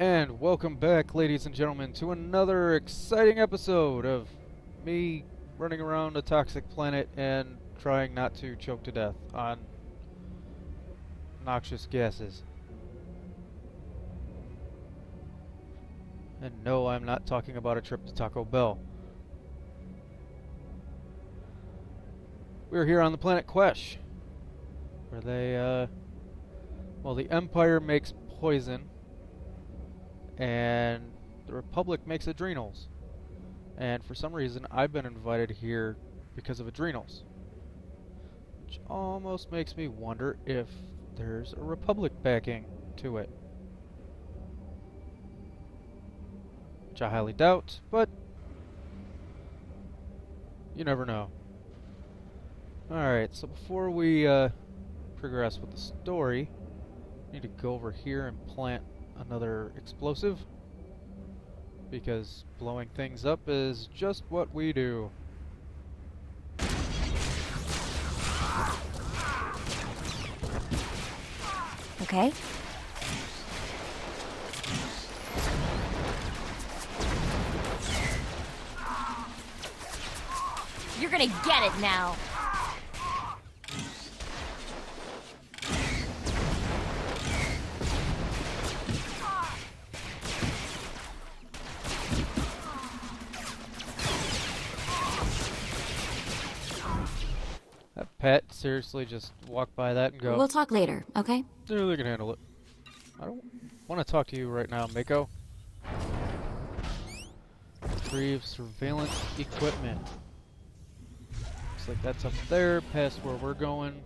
And welcome back, ladies and gentlemen, to another exciting episode of me running around a toxic planet and trying not to choke to death on noxious gases. And no, I'm not talking about a trip to Taco Bell. We're here on the planet Quesh, where they, uh, well, the Empire makes poison, and the Republic makes adrenals. And for some reason, I've been invited here because of adrenals. Which almost makes me wonder if there's a Republic backing to it. Which I highly doubt, but you never know. Alright, so before we uh, progress with the story, I need to go over here and plant another explosive. Because blowing things up is just what we do. Okay. You're gonna get it now. Seriously just walk by that and go, We'll talk later, okay? "Yeah, they can handle it. I don't want to talk to you right now, Mako. Retrieve surveillance equipment. Looks like that's up there, past where we're going.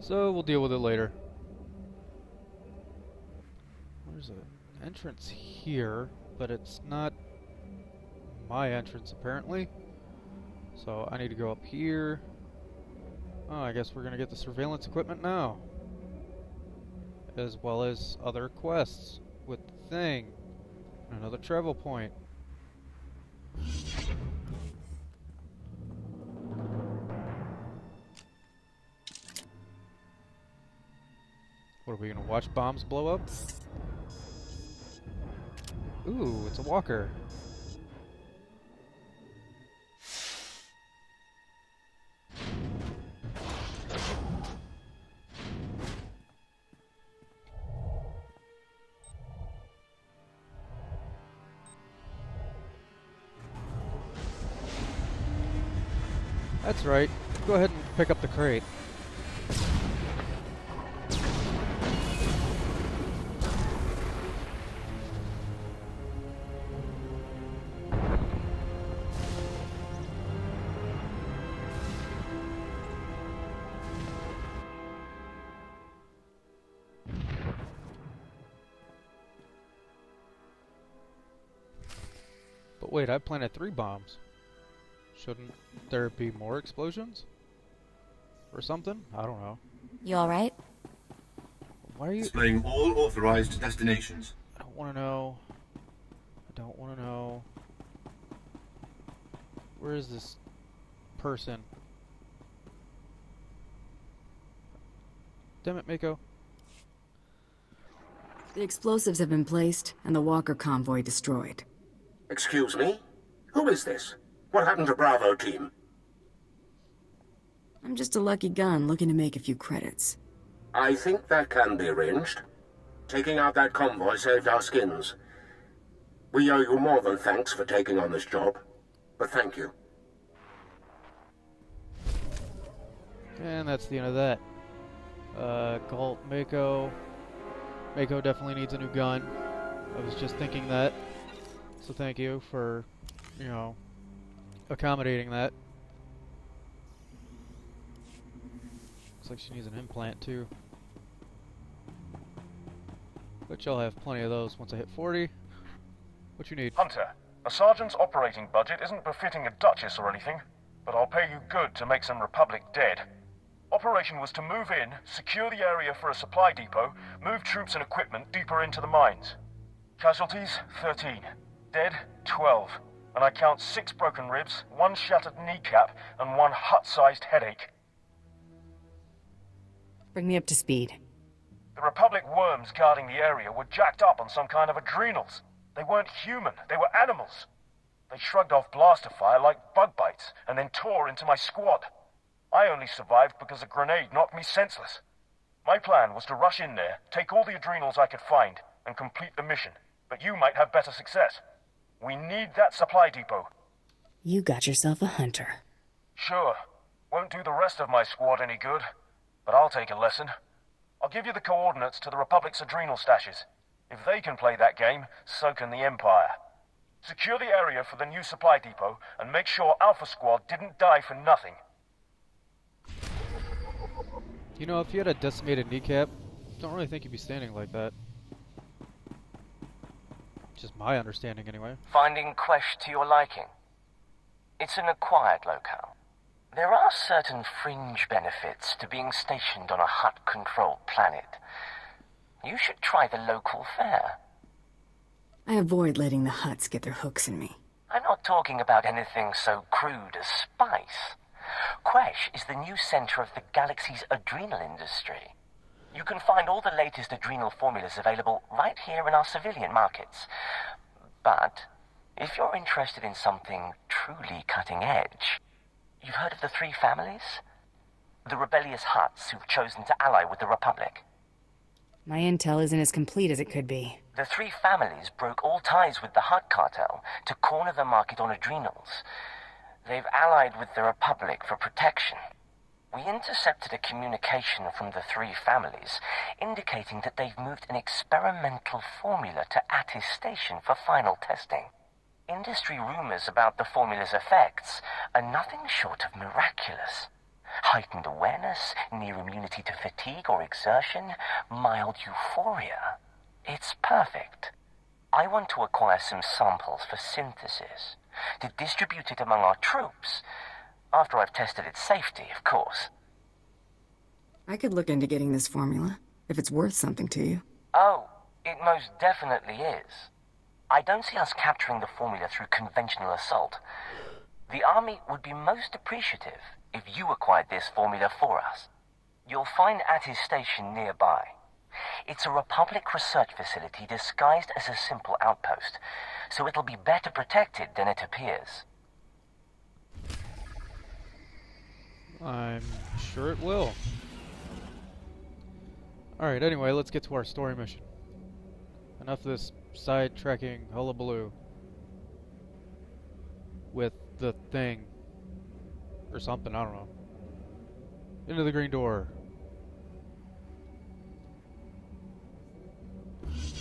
So we'll deal with it later. There's an entrance here, but it's not my entrance apparently. So I need to go up here. Oh, I guess we're gonna get the surveillance equipment now. As well as other quests with the thing. Another travel point. What are we gonna watch bombs blow up? Ooh, it's a walker. Go ahead and pick up the crate. But wait, I planted three bombs. Shouldn't there be more explosions? Or something? I don't know. You alright? Why are you... Displaying all authorized destinations. I don't want to know. I don't want to know. Where is this person? Damn it, Mako. The explosives have been placed and the Walker convoy destroyed. Excuse me? Who is this? What happened to Bravo team? I'm just a lucky gun looking to make a few credits. I think that can be arranged. Taking out that convoy saved our skins. We owe you more than thanks for taking on this job. But thank you. And that's the end of that. Uh, Gault, Mako. Mako definitely needs a new gun. I was just thinking that. So thank you for, you know, accommodating that. Like she needs an implant too. But I'll have plenty of those once I hit 40. What you need? Hunter, a sergeant's operating budget isn't befitting a duchess or anything, but I'll pay you good to make some Republic dead. Operation was to move in, secure the area for a supply depot, move troops and equipment deeper into the mines. Casualties 13. Dead 12. And I count six broken ribs, one shattered kneecap, and one Hutt sized headache. Bring me up to speed. The Republic worms guarding the area were jacked up on some kind of adrenals. They weren't human, they were animals. They shrugged off blaster fire like bug bites and then tore into my squad. I only survived because a grenade knocked me senseless. My plan was to rush in there, take all the adrenals I could find, and complete the mission. But you might have better success. We need that supply depot. You got yourself a hunter. Sure. Won't do the rest of my squad any good. But I'll take a lesson. I'll give you the coordinates to the Republic's adrenal stashes. If they can play that game, so can the Empire. Secure the area for the new supply depot and make sure Alpha Squad didn't die for nothing. You know, if you had a decimated kneecap, don't really think you'd be standing like that. Just my understanding, anyway. Finding Quesh to your liking. It's an acquired locale. There are certain fringe benefits to being stationed on a Hutt-controlled planet. You should try the local fare. I avoid letting the Hutts get their hooks in me. I'm not talking about anything so crude as spice. Quesh is the new center of the galaxy's adrenal industry. You can find all the latest adrenal formulas available right here in our civilian markets. But if you're interested in something truly cutting edge, you've heard of the three families? The rebellious Hutts who've chosen to ally with the Republic. My intel isn't as complete as it could be. The three families broke all ties with the Hutt cartel to corner the market on adrenals. They've allied with the Republic for protection. We intercepted a communication from the three families indicating that they've moved an experimental formula to Attis Station for final testing. Industry rumors about the formula's effects are nothing short of miraculous. Heightened awareness, near immunity to fatigue or exertion, mild euphoria. It's perfect. I want to acquire some samples for synthesis, to distribute it among our troops, after I've tested its safety, of course. I could look into getting this formula, if it's worth something to you. Oh, it most definitely is. I don't see us capturing the formula through conventional assault. The army would be most appreciative if you acquired this formula for us. You'll find Attis Station nearby. It's a Republic research facility disguised as a simple outpost, so it'll be better protected than it appears. I'm sure it will. Alright, anyway, let's get to our story mission. Enough of this side-tracking hullabaloo. With the thing. Or something, I don't know. Into the green door.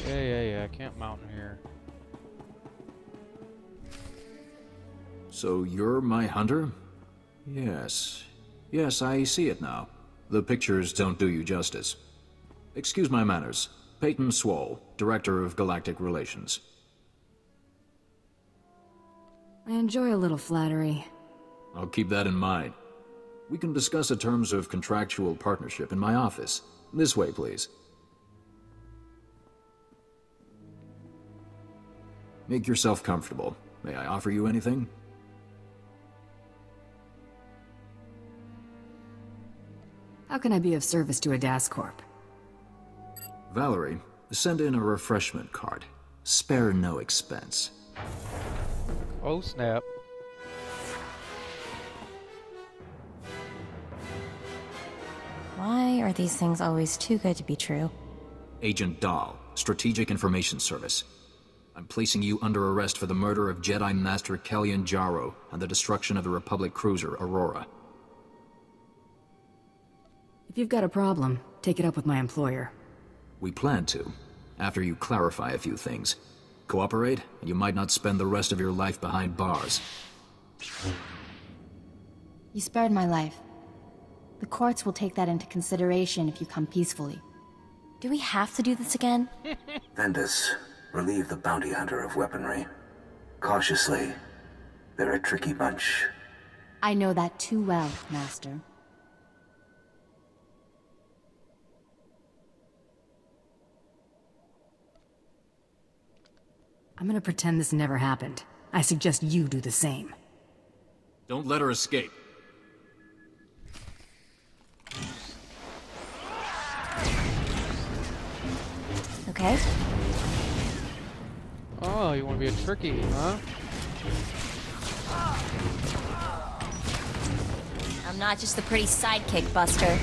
Yeah, yeah, yeah, Camp Mountain here. So you're my hunter? Yes. Yes, I see it now. The pictures don't do you justice. Excuse my manners. Peyton Swall, Director of Galactic Relations. I enjoy a little flattery. I'll keep that in mind. We can discuss the terms of contractual partnership in my office. This way, please. Make yourself comfortable. May I offer you anything? How can I be of service to a DAS Corp? Valerie, send in a refreshment cart. Spare no expense. Oh, snap. Why are these things always too good to be true? Agent Dahl, Strategic Information Service. I'm placing you under arrest for the murder of Jedi Master Kellian Jarro and the destruction of the Republic cruiser Aurora. If you've got a problem, take it up with my employer. We plan to, after you clarify a few things. Cooperate, and you might not spend the rest of your life behind bars. You spared my life. The courts will take that into consideration if you come peacefully. Do we have to do this again? Vendus, relieve the bounty hunter of weaponry. Cautiously. They're a tricky bunch. I know that too well, Master. I'm gonna pretend this never happened. I suggest you do the same. Don't let her escape. Okay. Oh, you want to be a tricky, huh? I'm not just the pretty sidekick, Buster.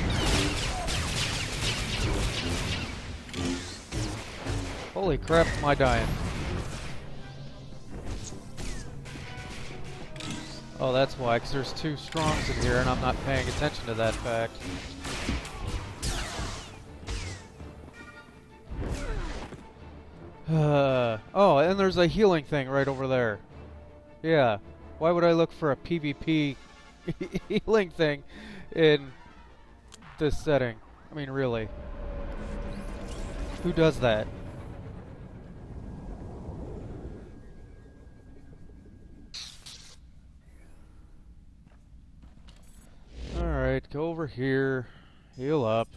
Holy crap, am I dying? Oh, that's why, because there's two strongs in here and I'm not paying attention to that fact. Oh, and there's a healing thing right over there. Yeah. Why would I look for a PvP healing thing in this setting? I mean, really. Who does that? Alright, go over here. Heal up.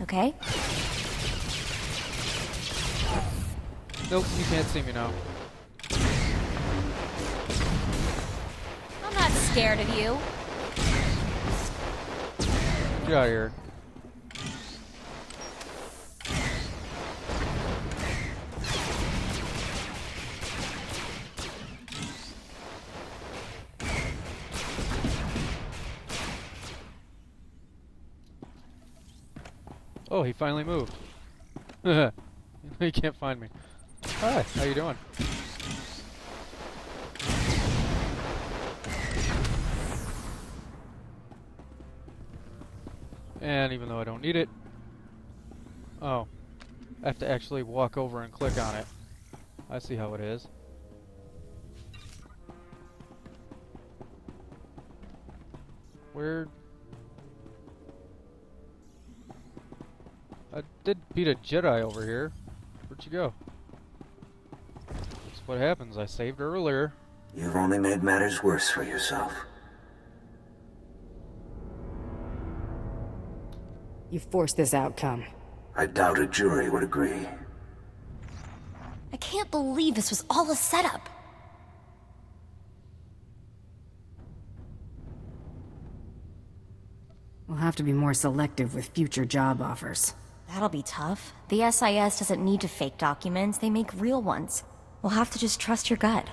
Okay. Nope, you can't see me now. Scared of you. Get out of here. Oh, he finally moved. he can't find me. Hi, how you doing? And even though I don't need it... Oh. I have to actually walk over and click on it. I see how it is. Where... I did beat a Jedi over here. Where'd you go? That's what happens. I saved earlier. You've only made matters worse for yourself. You forced this outcome. I doubt a jury would agree. I can't believe this was all a setup. We'll have to be more selective with future job offers. That'll be tough. The SIS doesn't need to fake documents, they make real ones. We'll have to just trust your gut.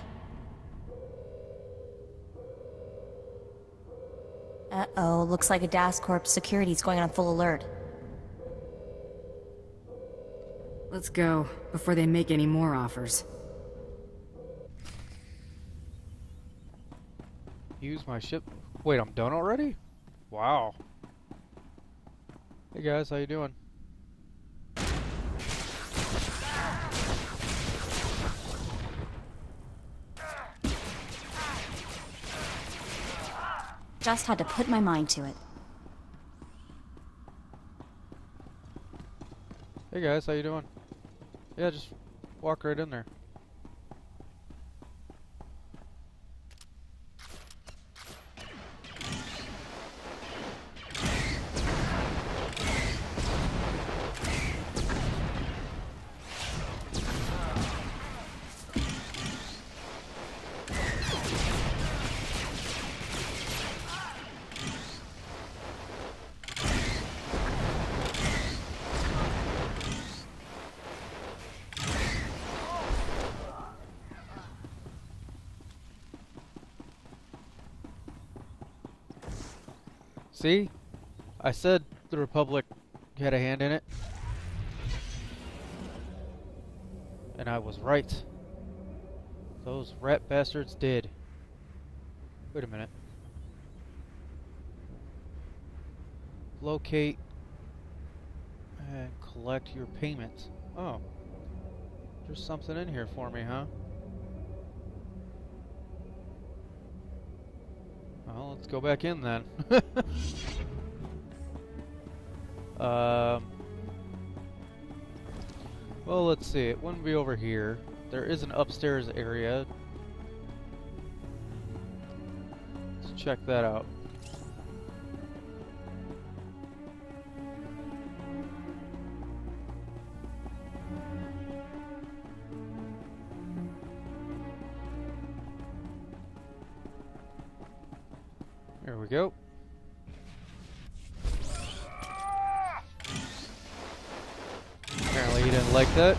Uh-oh, looks like a Das Corp security's going on full alert. Let's go, before they make any more offers. Use my ship. Wait, I'm done already? Wow. Hey guys, how you doing? Just had to put my mind to it. Hey guys, how you doing? Yeah, just walk right in there. See? I said the Republic had a hand in it. And I was right. Those rat bastards did. Wait a minute. Locate and collect your payments. Oh. There's something in here for me, huh? Well, let's go back in then. um, well, let's see. It wouldn't be over here. There is an upstairs area. Let's check that out. We go. Apparently he didn't like that.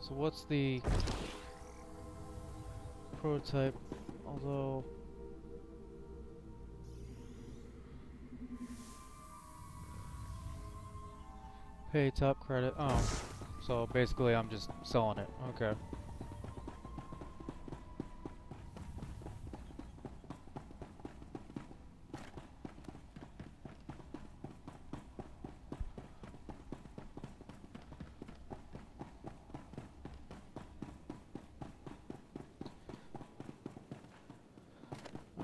So what's the prototype? Although pay top credit. Oh, so basically I'm just selling it. Okay.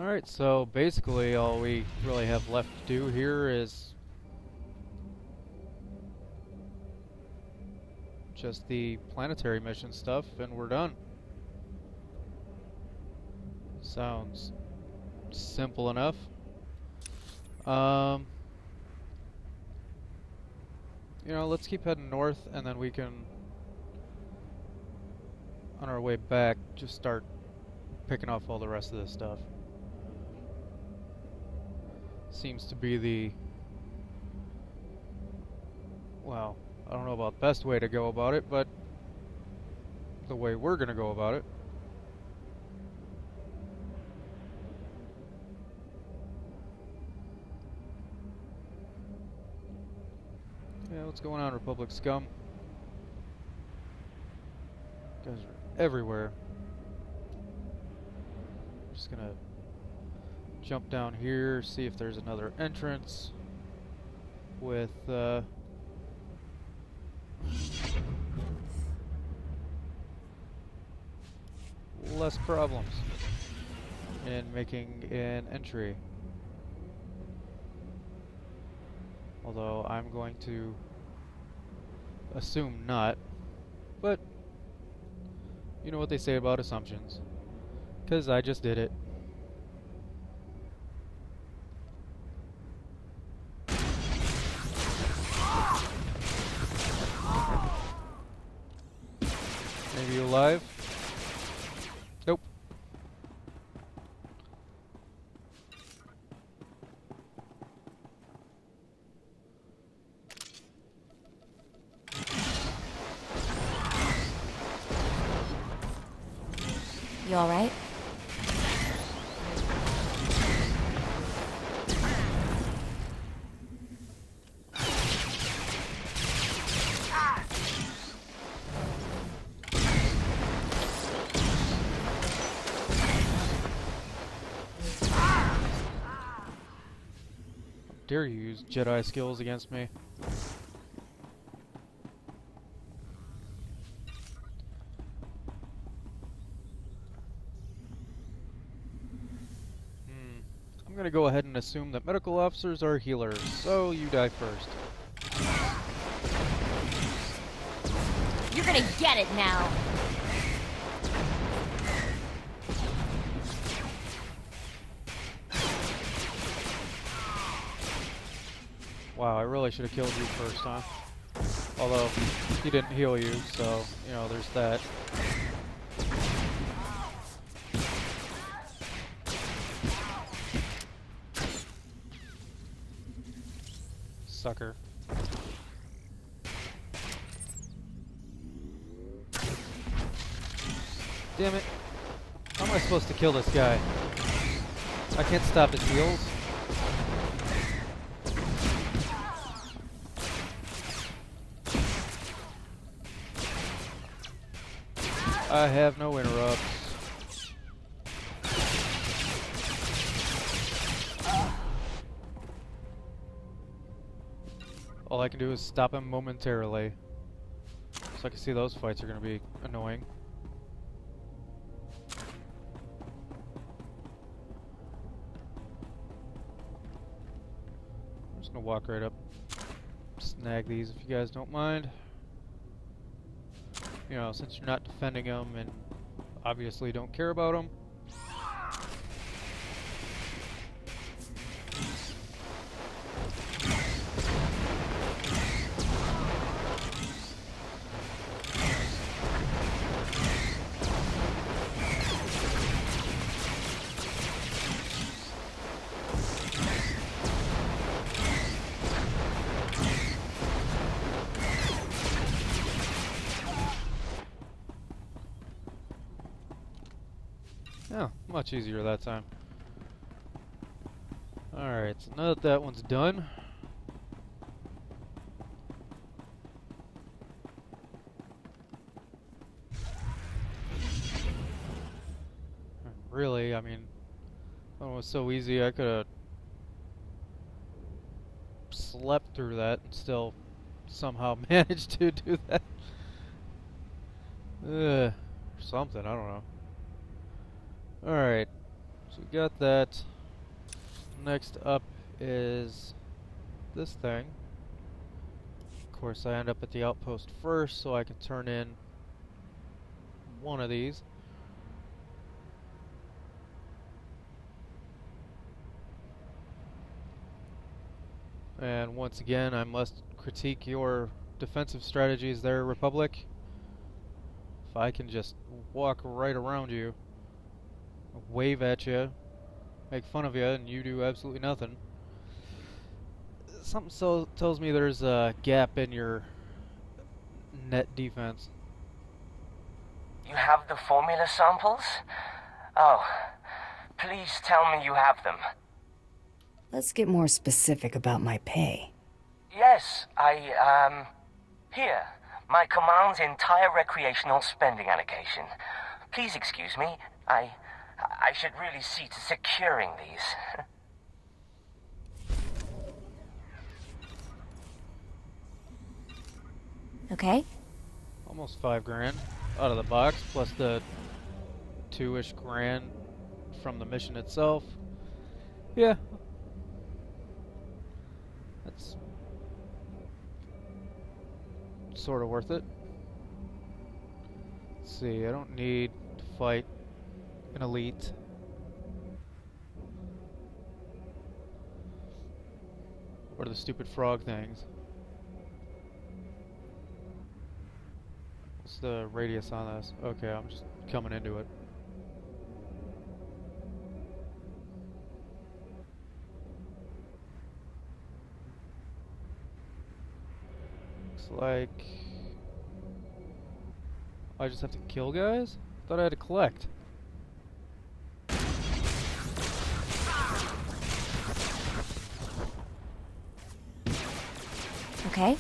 Alright, so basically all we really have left to do here is just the planetary mission stuff and we're done. Sounds simple enough. Um, you know, let's keep heading north and then we can, on our way back, just start picking off all the rest of this stuff seems to be the well, I don't know about the best way to go about it, but the way we're going to go about it. Yeah, what's going on, Republic scum? guys are everywhere. I'm just gonna jump down here, see if there's another entrance with uh, less problems in making an entry. Although I'm going to assume not, but you know what they say about assumptions. Because I just did it. Maybe you alive? Nope. You alright? dare you use Jedi skills against me? Hmm. Gonna go ahead and assume that medical officers are healers, so you die first. You're gonna get it now! Wow, I really should have killed you first, huh? Although, he didn't heal you, so, you know, there's that. Sucker. Damn it. How am I supposed to kill this guy? I can't stop his heals. I have no interrupts. All I can do is stop him momentarily. So I can see those fights are going to be annoying. I'm just going to walk right up, snag these if you guys don't mind you know, since you're not defending them and obviously don't care about them. Much easier that time. Alright, so now that that one's done, really, I mean, it was so easy, I could have slept through that and still somehow managed to do that. Ugh, something, I don't know. Alright, so we got that. Next up is this thing. Of course, I end up at the outpost first, so I can turn in one of these. And once again, I must critique your defensive strategies there, Republic. If I can just walk right around you, wave at you, make fun of you, and you do absolutely nothing. Something so tells me there's a gap in your net defense. You have the formula samples? Oh, please tell me you have them. Let's get more specific about my pay. Yes, I, um... Here, my command's entire recreational spending allocation. Please excuse me. I... I should really see to securing these. Okay? Almost five grand out of the box, plus the two-ish grand from the mission itself. Yeah. That's sort of worth it. Let's see, I don't need to fight an elite. Or the stupid frog things. What's the radius on this? Okay, I'm just coming into it. Looks like... I just have to kill guys? thought I had to collect. Okay.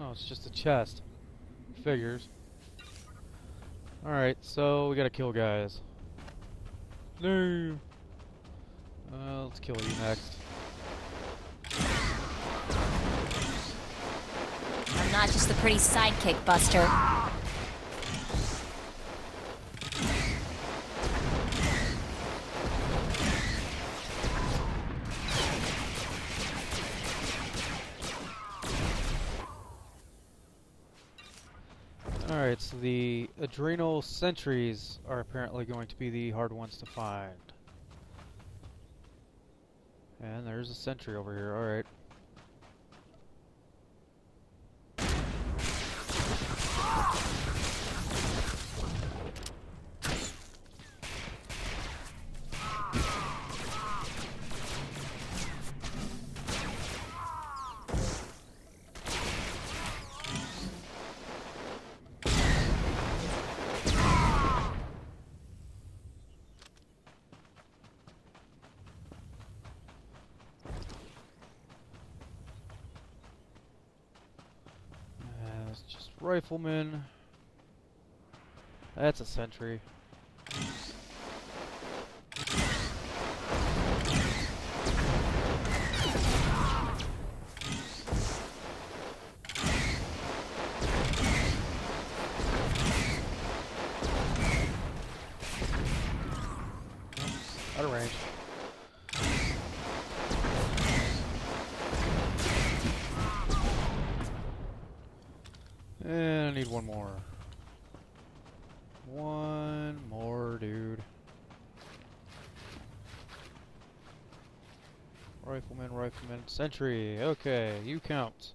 Oh, it's just a chest. Figures. Alright, so we gotta kill guys. No! Uh, let's kill you next. I'm not just the pretty sidekick, Buster. Adrenal sentries are apparently going to be the hard ones to find. And there's a sentry over here, alright. Uh, it's just rifleman. That's a sentry. Need one more. One more, dude. Rifleman, rifleman, sentry. Okay, you count.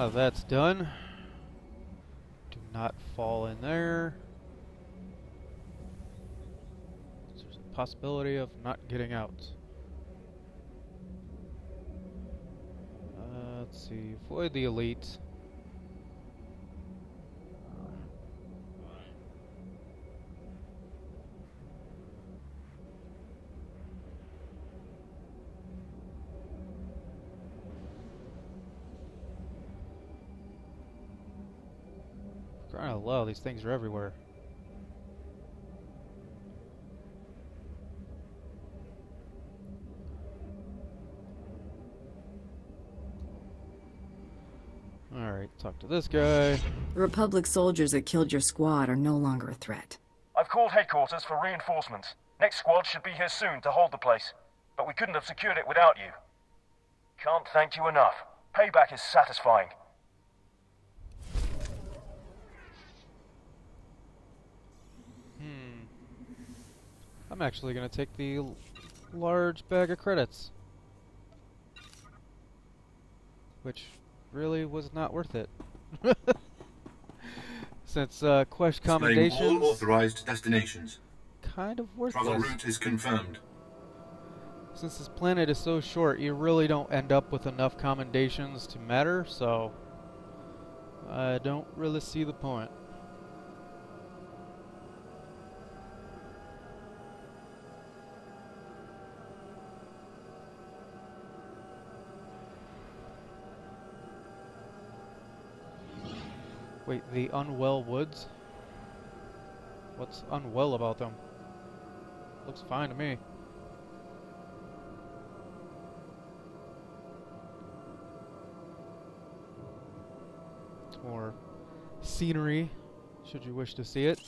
Now that's done. Do not fall in there. There's a possibility of not getting out. Uh, let's see. Avoid the elite. Crying out loud, these things are everywhere. Alright, talk to this guy. The Republic soldiers that killed your squad are no longer a threat. I've called headquarters for reinforcements. Next squad should be here soon to hold the place. But we couldn't have secured it without you. Can't thank you enough. Payback is satisfying. Hmm. I'm actually gonna take the large bag of credits. Which really was not worth it. Since uh, Quesh commendations all authorized destinations. kind of Travel route is confirmed. Since this planet is so short, you really don't end up with enough commendations to matter, so I don't really see the point. Wait, the unwell woods? What's unwell about them? Looks fine to me. It's more scenery, should you wish to see it.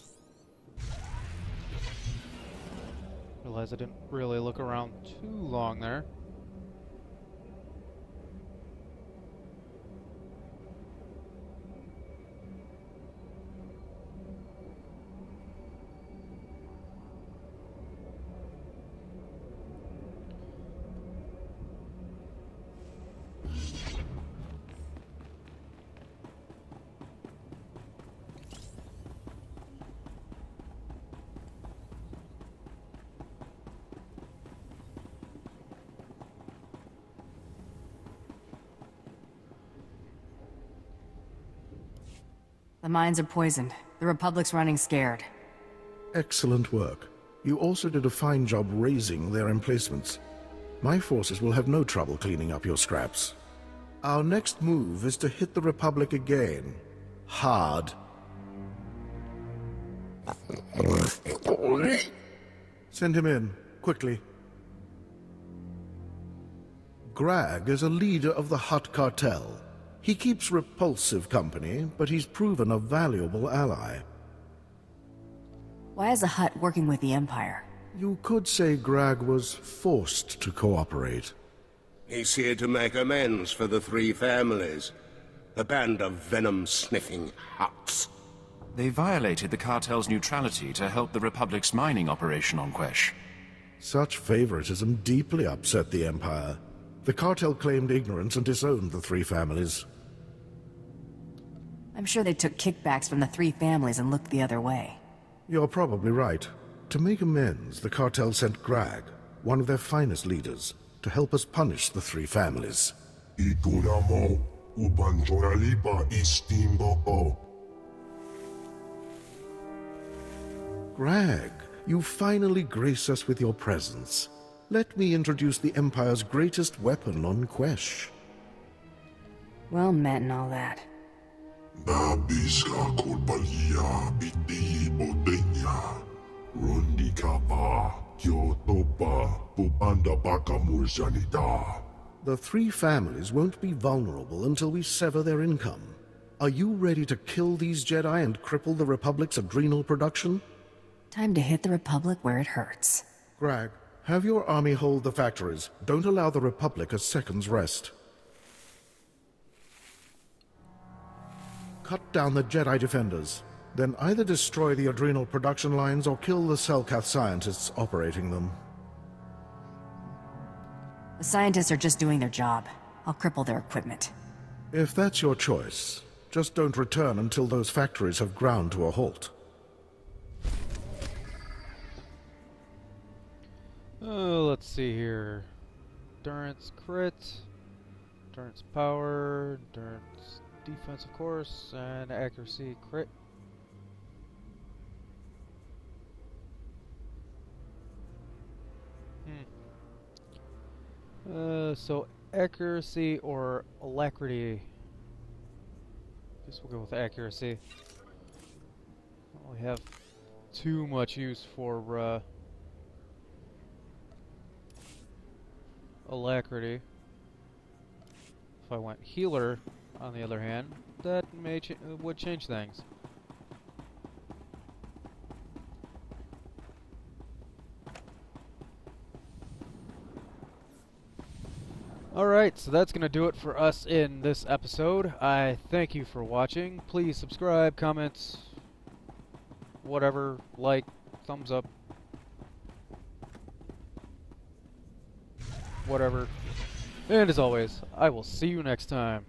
Realize I didn't really look around too long there. The mines are poisoned. The Republic's running scared. Excellent work. You also did a fine job razing their emplacements. My forces will have no trouble cleaning up your scraps. Our next move is to hit the Republic again. Hard. Send him in, quickly. Grag is a leader of the Hutt Cartel. He keeps repulsive company, but he's proven a valuable ally. Why is the Hutt working with the Empire? You could say Grag was forced to cooperate. He's here to make amends for the three families. A band of venom-sniffing Hutts. They violated the cartel's neutrality to help the Republic's mining operation on Quesh. Such favoritism deeply upset the Empire. The cartel claimed ignorance and disowned the three families. I'm sure they took kickbacks from the three families and looked the other way. You're probably right. To make amends, the cartel sent Grag, one of their finest leaders, to help us punish the three families. Ituramo ubanjoralipa istimboko. Grag, you finally grace us with your presence. Let me introduce the Empire's greatest weapon on Quesh. Well met and all that. Nabiska kulpalia biti bodenya. Rundi kapa kyoto pa pupanda baka murjanita. The three families won't be vulnerable until we sever their income. Are you ready to kill these Jedi and cripple the Republic's adrenal production? Time to hit the Republic where it hurts. Grag, have your army hold the factories. Don't allow the Republic a second's rest. Cut down the Jedi defenders. Then either destroy the adrenal production lines or kill the Selkath scientists operating them. The scientists are just doing their job. I'll cripple their equipment. If that's your choice, just don't return until those factories have ground to a halt. Oh, let's see here. Endurance crit, endurance power, endurance defense, of course, and accuracy crit. Hmm. Uh, so accuracy or alacrity? Guess we'll go with accuracy. Really have too much use for uh, alacrity. If I went healer, on the other hand, that may ch would change things. Alright, so that's going to do it for us in this episode. I thank you for watching. Please subscribe, comments, whatever, like, thumbs up, whatever. And as always, I will see you next time.